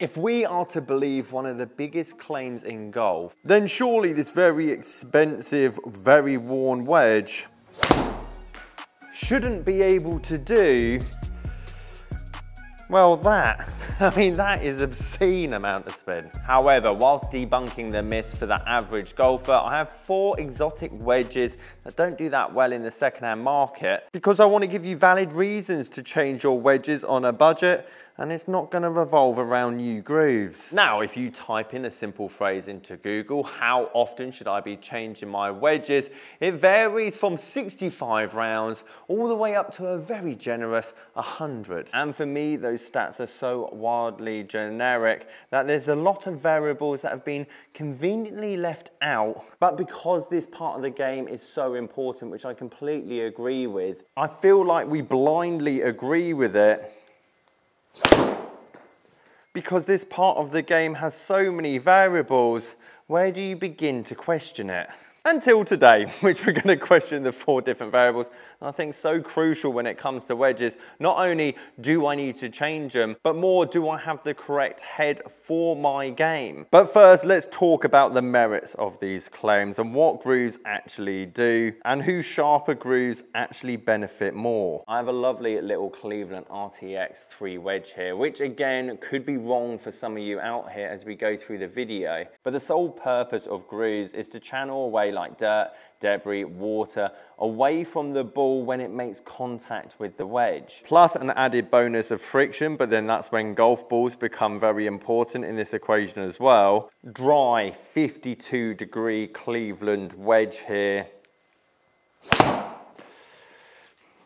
If we are to believe one of the biggest claims in golf, then surely this very expensive, very worn wedge shouldn't be able to do well, that, I mean, that is obscene amount of spin. However, whilst debunking the myths for the average golfer, I have four exotic wedges that don't do that well in the secondhand market because I want to give you valid reasons to change your wedges on a budget and it's not going to revolve around new grooves. Now, if you type in a simple phrase into Google, how often should I be changing my wedges? It varies from 65 rounds all the way up to a very generous 100. And for me, those stats are so wildly generic that there's a lot of variables that have been conveniently left out. But because this part of the game is so important, which I completely agree with, I feel like we blindly agree with it because this part of the game has so many variables, where do you begin to question it? Until today, which we're going to question the four different variables. And I think so crucial when it comes to wedges. Not only do I need to change them, but more do I have the correct head for my game. But first, let's talk about the merits of these claims and what grooves actually do and whose sharper grooves actually benefit more. I have a lovely little Cleveland RTX 3 wedge here, which again could be wrong for some of you out here as we go through the video. But the sole purpose of grooves is to channel away like dirt, debris, water, away from the ball when it makes contact with the wedge. Plus an added bonus of friction, but then that's when golf balls become very important in this equation as well. Dry 52 degree Cleveland wedge here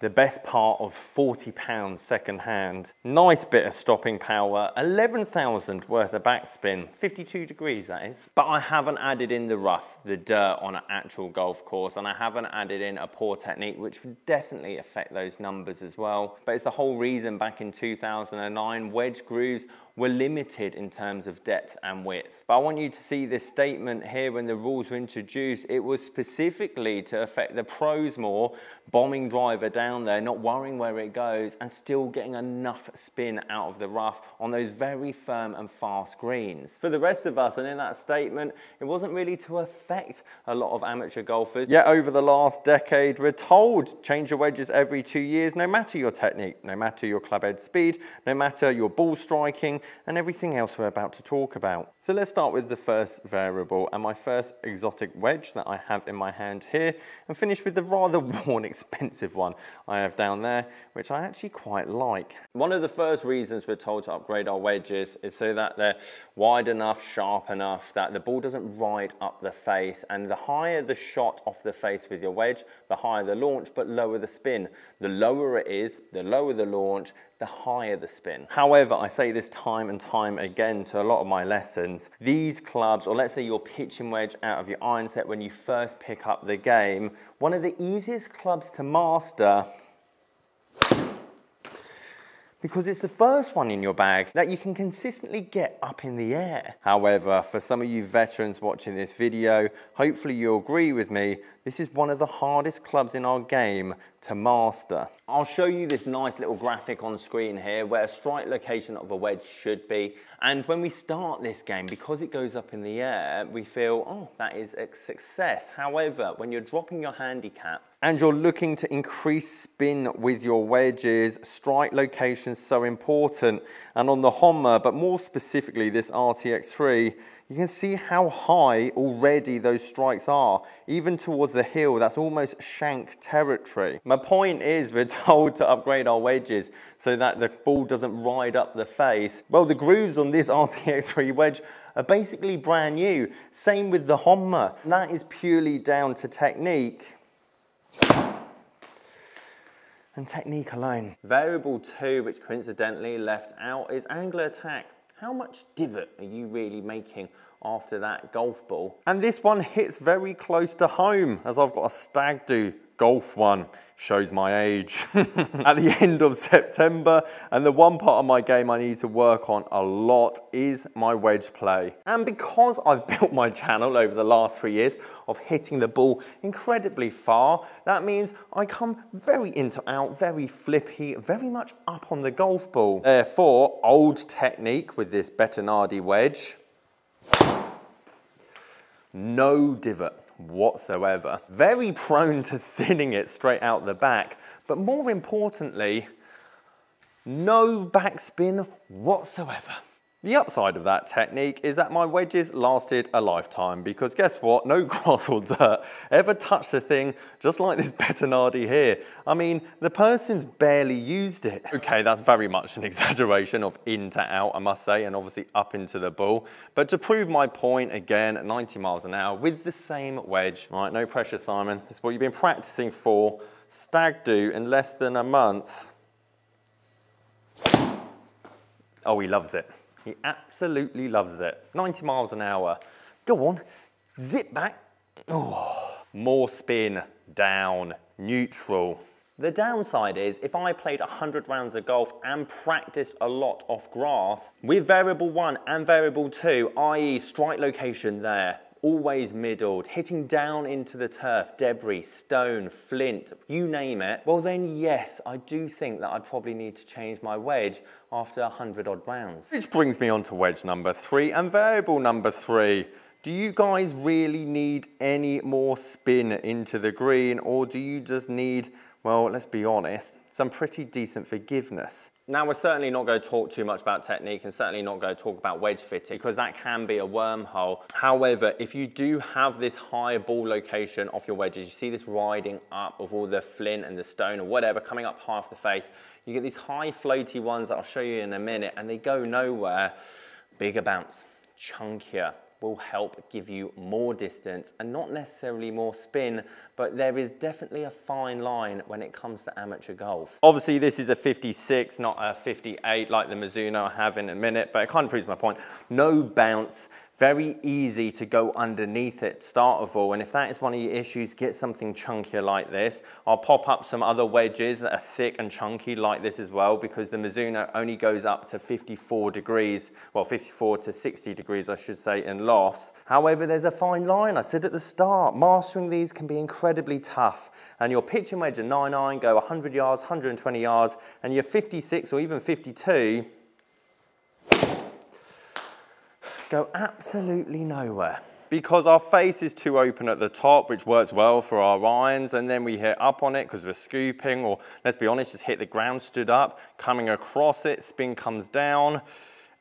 the best part of 40 pounds second hand. Nice bit of stopping power, 11,000 worth of backspin, 52 degrees that is. But I haven't added in the rough, the dirt on an actual golf course, and I haven't added in a poor technique, which would definitely affect those numbers as well. But it's the whole reason back in 2009, wedge grooves were limited in terms of depth and width. But I want you to see this statement here when the rules were introduced, it was specifically to affect the pros more, bombing driver down there, not worrying where it goes, and still getting enough spin out of the rough on those very firm and fast greens. For the rest of us, and in that statement, it wasn't really to affect a lot of amateur golfers. Yet over the last decade, we're told change your wedges every two years, no matter your technique, no matter your club head speed, no matter your ball striking, and everything else we're about to talk about. So let's start with the first variable and my first exotic wedge that I have in my hand here and finish with the rather worn expensive one I have down there, which I actually quite like. One of the first reasons we're told to upgrade our wedges is so that they're wide enough, sharp enough, that the ball doesn't ride up the face. And the higher the shot off the face with your wedge, the higher the launch, but lower the spin. The lower it is, the lower the launch, the higher the spin. However, I say this time and time again to a lot of my lessons, these clubs, or let's say your pitching wedge out of your iron set when you first pick up the game, one of the easiest clubs to master because it's the first one in your bag that you can consistently get up in the air. However, for some of you veterans watching this video, hopefully you'll agree with me, this is one of the hardest clubs in our game to master. I'll show you this nice little graphic on screen here where a strike location of a wedge should be. And when we start this game, because it goes up in the air, we feel, oh, that is a success. However, when you're dropping your handicap, and you're looking to increase spin with your wedges, strike location is so important. And on the Honma, but more specifically this RTX3, you can see how high already those strikes are. Even towards the heel, that's almost shank territory. My point is we're told to upgrade our wedges so that the ball doesn't ride up the face. Well, the grooves on this RTX3 wedge are basically brand new. Same with the Honma. That is purely down to technique and technique alone. Variable two, which coincidentally left out, is angle attack. How much divot are you really making after that golf ball? And this one hits very close to home as I've got a stag do golf one shows my age at the end of September. And the one part of my game I need to work on a lot is my wedge play. And because I've built my channel over the last three years of hitting the ball incredibly far, that means I come very into out, very flippy, very much up on the golf ball. Therefore, old technique with this Bettinardi wedge, no divot whatsoever. Very prone to thinning it straight out the back, but more importantly, no backspin whatsoever. The upside of that technique is that my wedges lasted a lifetime because guess what? No grass or dirt ever touched the thing just like this Bettinardi here. I mean, the person's barely used it. Okay, that's very much an exaggeration of in to out, I must say, and obviously up into the ball. But to prove my point again at 90 miles an hour with the same wedge, right, no pressure, Simon. This is what you've been practicing for. Stag do in less than a month. Oh, he loves it. He absolutely loves it. 90 miles an hour. Go on, zip back. Oh, more spin, down, neutral. The downside is if I played 100 rounds of golf and practiced a lot off grass with variable one and variable two, i.e. strike location there, always middled, hitting down into the turf, debris, stone, flint, you name it, well then yes, I do think that I'd probably need to change my wedge after a 100 odd rounds. Which brings me on to wedge number three and variable number three. Do you guys really need any more spin into the green or do you just need well, let's be honest, some pretty decent forgiveness. Now, we're certainly not going to talk too much about technique and certainly not going to talk about wedge fitting because that can be a wormhole. However, if you do have this high ball location off your wedges, you see this riding up of all the flint and the stone or whatever coming up half the face, you get these high floaty ones that I'll show you in a minute and they go nowhere. Bigger bounce, chunkier, will help give you more distance and not necessarily more spin, but there is definitely a fine line when it comes to amateur golf. Obviously this is a 56, not a 58 like the Mizuno I have in a minute, but it kind of proves my point. No bounce, very easy to go underneath it start of all. And if that is one of your issues, get something chunkier like this. I'll pop up some other wedges that are thick and chunky like this as well, because the Mizuno only goes up to 54 degrees, well, 54 to 60 degrees, I should say, in lofts. However, there's a fine line. I said at the start, mastering these can be incredibly tough. And your pitching wedge at 9 iron go 100 yards, 120 yards, and your 56 or even 52 go absolutely nowhere because our face is too open at the top, which works well for our irons, and then we hit up on it because we're scooping, or let's be honest, just hit the ground stood up, coming across it, spin comes down,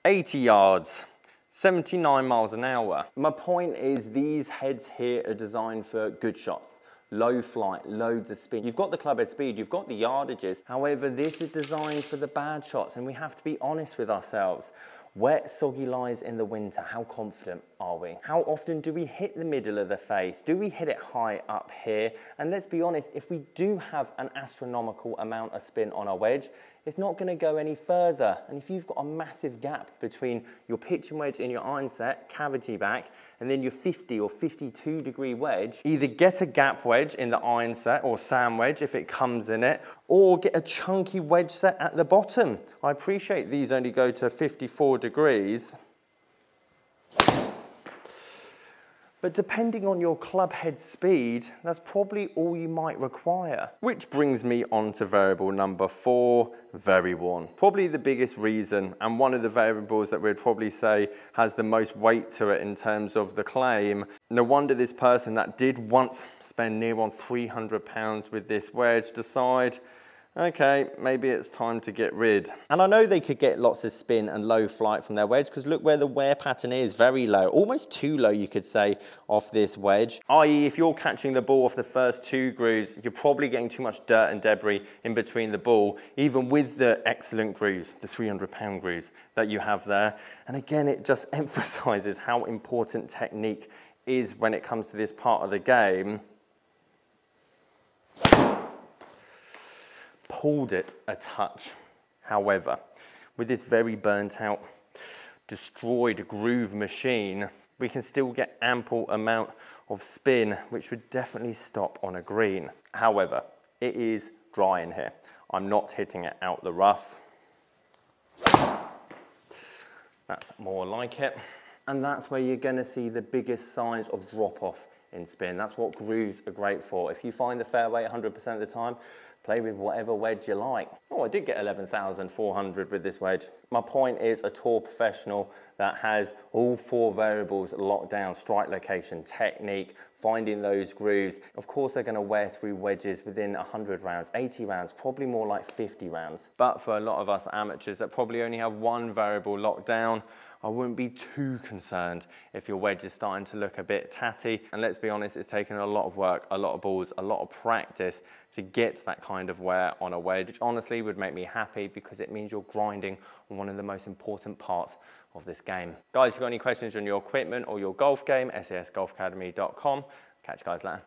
80 yards, 79 miles an hour. My point is these heads here are designed for good shot, low flight, loads of spin. You've got the club head speed, you've got the yardages. However, this is designed for the bad shots and we have to be honest with ourselves. Wet, soggy lies in the winter, how confident are we? How often do we hit the middle of the face? Do we hit it high up here? And let's be honest, if we do have an astronomical amount of spin on our wedge, it's not going to go any further. And if you've got a massive gap between your pitching wedge and your iron set, cavity back, and then your 50 or 52 degree wedge, either get a gap wedge in the iron set or sand wedge if it comes in it, or get a chunky wedge set at the bottom. I appreciate these only go to 54 degrees, But depending on your club head speed, that's probably all you might require. Which brings me on to variable number four, very worn. Probably the biggest reason and one of the variables that we'd probably say has the most weight to it in terms of the claim. No wonder this person that did once spend near on 300 pounds with this wedge decide okay, maybe it's time to get rid. And I know they could get lots of spin and low flight from their wedge because look where the wear pattern is, very low, almost too low you could say off this wedge. I.e. if you're catching the ball off the first two grooves, you're probably getting too much dirt and debris in between the ball, even with the excellent grooves, the 300 pound grooves that you have there. And again, it just emphasizes how important technique is when it comes to this part of the game. Pulled it a touch. However, with this very burnt out, destroyed groove machine, we can still get ample amount of spin, which would definitely stop on a green. However, it is dry in here. I'm not hitting it out the rough. That's more like it. And that's where you're gonna see the biggest signs of drop off in spin. That's what grooves are great for. If you find the fairway 100% of the time, play with whatever wedge you like. Oh, I did get 11,400 with this wedge. My point is a tour professional that has all four variables locked down, strike location, technique, finding those grooves. Of course, they're gonna wear through wedges within 100 rounds, 80 rounds, probably more like 50 rounds. But for a lot of us amateurs that probably only have one variable locked down, I wouldn't be too concerned if your wedge is starting to look a bit tatty. And let's be honest, it's taken a lot of work, a lot of balls, a lot of practice to get that kind of wear on a wedge, which honestly would make me happy because it means you're grinding on one of the most important parts of this game. Guys, if you've got any questions on your equipment or your golf game, sasgolfacademy.com. Catch you guys later.